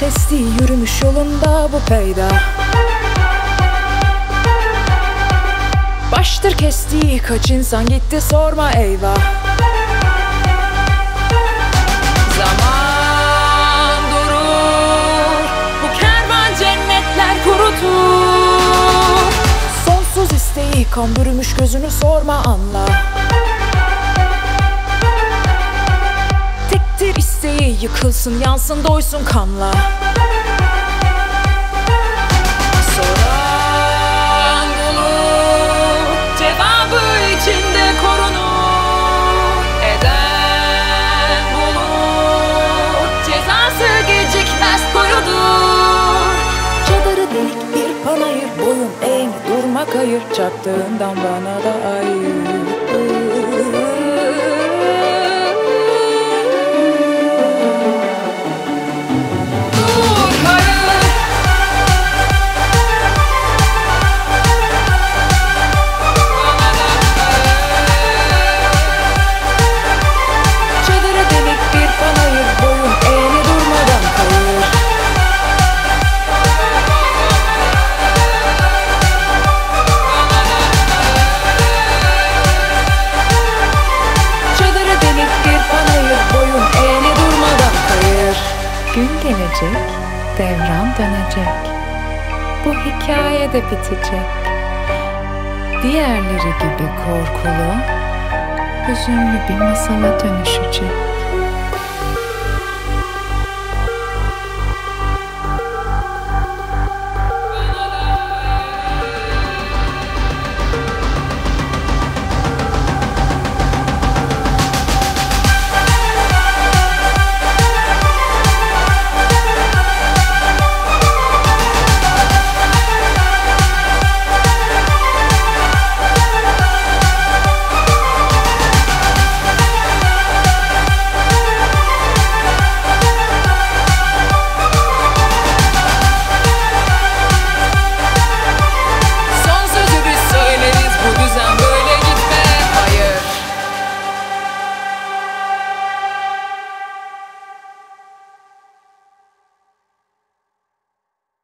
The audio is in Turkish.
testi yürümüş yolunda bu peyda. Baştır kestiği kaç insan gitti sorma eyvah. Zaman durur Bu kervan cennetler kurutur. Sonsuz isteği kan bürümüş gözünü sorma anla yıkılsın yansın doysun kanla Soran bulur cevabı içinde korunur. Eden bulur cezası gecikmez koyudur Çadırı delik bir panayır boyun eğme durma kayır. Çaktığından bana da ayır Gün gelecek, devran dönecek. Bu hikaye de bitecek. Diğerleri gibi korkulu, hüzünlü bir masala dönüşecek.